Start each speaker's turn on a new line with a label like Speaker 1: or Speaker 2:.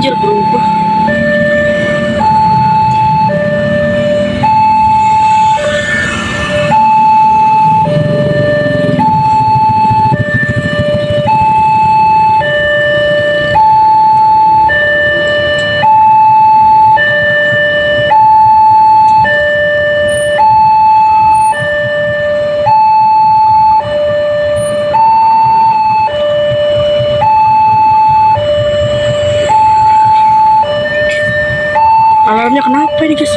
Speaker 1: 就不过 alarmnya kenapa ini guys